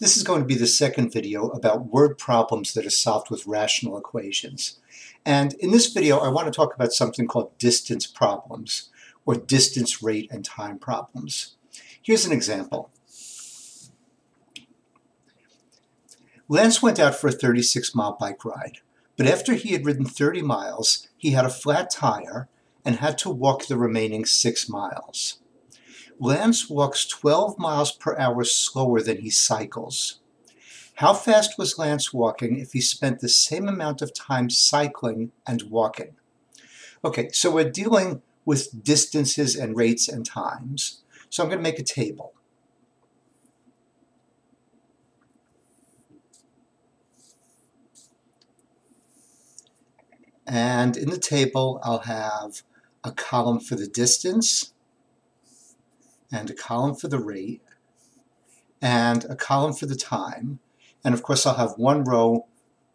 This is going to be the second video about word problems that are solved with rational equations. And in this video, I want to talk about something called distance problems, or distance, rate, and time problems. Here's an example. Lance went out for a 36-mile bike ride, but after he had ridden 30 miles, he had a flat tire and had to walk the remaining 6 miles. Lance walks 12 miles per hour slower than he cycles. How fast was Lance walking if he spent the same amount of time cycling and walking? Okay, so we're dealing with distances and rates and times. So I'm going to make a table. And in the table, I'll have a column for the distance, and a column for the rate and a column for the time. And of course, I'll have one row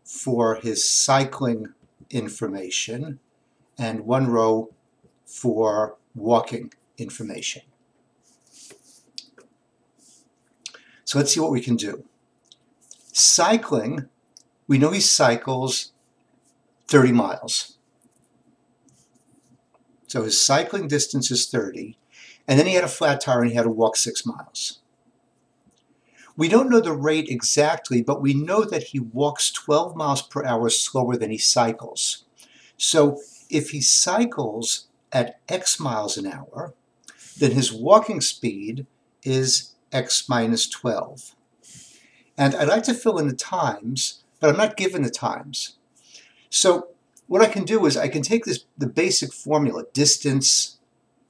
for his cycling information and one row for walking information. So let's see what we can do. Cycling, we know he cycles 30 miles. So his cycling distance is 30. And then he had a flat tire and he had to walk six miles. We don't know the rate exactly, but we know that he walks 12 miles per hour slower than he cycles. So if he cycles at x miles an hour, then his walking speed is x minus 12. And I'd like to fill in the times, but I'm not given the times. So what I can do is I can take this the basic formula, distance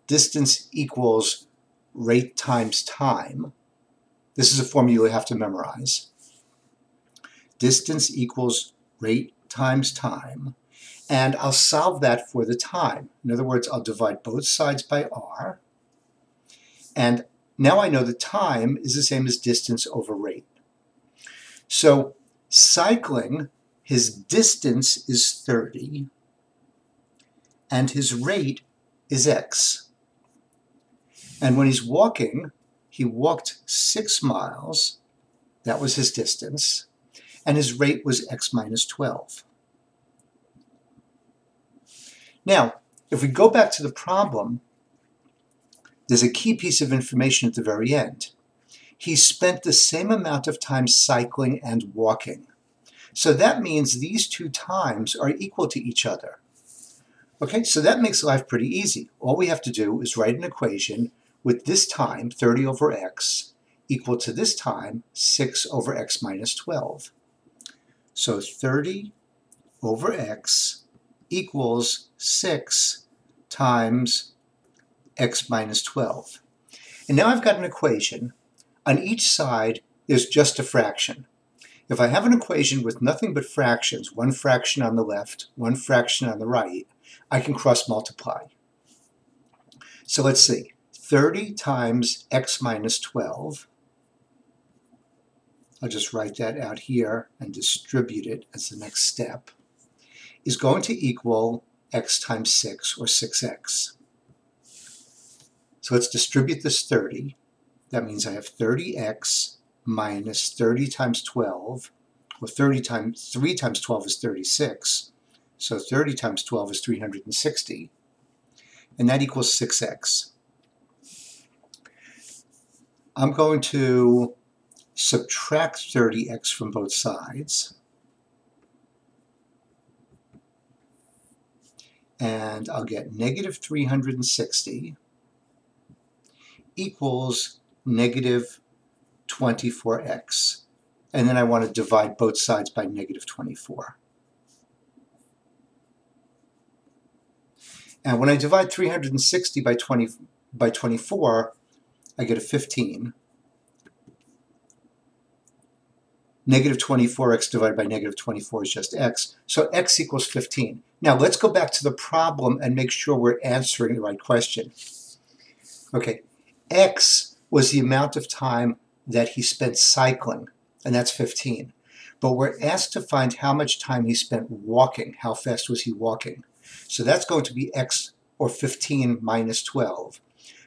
distance equals rate times time. This is a formula you have to memorize. Distance equals rate times time. And I'll solve that for the time. In other words, I'll divide both sides by r. And now I know the time is the same as distance over rate. So cycling, his distance is 30, and his rate is x. And when he's walking, he walked six miles. That was his distance. And his rate was x minus 12. Now, if we go back to the problem, there's a key piece of information at the very end. He spent the same amount of time cycling and walking. So that means these two times are equal to each other. Okay, so that makes life pretty easy. All we have to do is write an equation with this time, 30 over x, equal to this time, 6 over x minus 12. So 30 over x equals 6 times x minus 12. And now I've got an equation. On each side, there's just a fraction. If I have an equation with nothing but fractions, one fraction on the left, one fraction on the right, I can cross multiply. So let's see. 30 times x minus 12. I'll just write that out here and distribute it as the next step, is going to equal x times 6, or 6x. So let's distribute this 30. That means I have 30x minus 30 times 12, or 30 times 3 times 12 is 36. So 30 times 12 is 360. And that equals 6x. I'm going to subtract 30x from both sides. And I'll get negative 360 equals negative 24x. And then I want to divide both sides by negative 24. And when I divide 360 by 20 by 24, I get a 15. Negative 24x divided by negative 24 is just x. So x equals 15. Now let's go back to the problem and make sure we're answering the right question. Okay, x was the amount of time that he spent cycling, and that's 15. But we're asked to find how much time he spent walking. How fast was he walking? So that's going to be x, or 15 minus 12.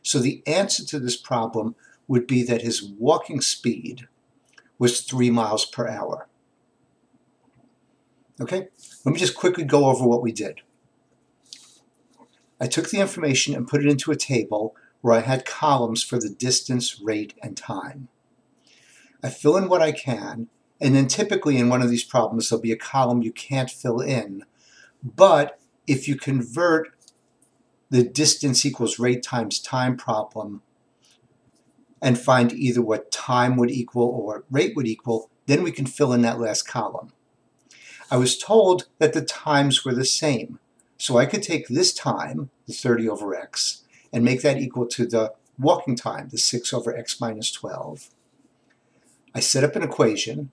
So the answer to this problem would be that his walking speed was 3 miles per hour. Okay, let me just quickly go over what we did. I took the information and put it into a table where I had columns for the distance, rate, and time. I fill in what I can, and then typically in one of these problems there'll be a column you can't fill in. But if you convert the distance equals rate times time problem and find either what time would equal or what rate would equal, then we can fill in that last column. I was told that the times were the same. So I could take this time, the 30 over x, and make that equal to the walking time, the 6 over x minus 12. I set up an equation,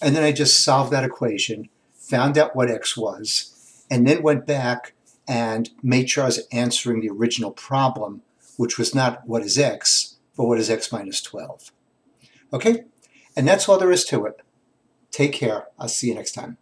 and then I just solved that equation, found out what x was, and then went back and made sure I was answering the original problem, which was not what is x, but what is x minus 12. Okay? And that's all there is to it. Take care. I'll see you next time.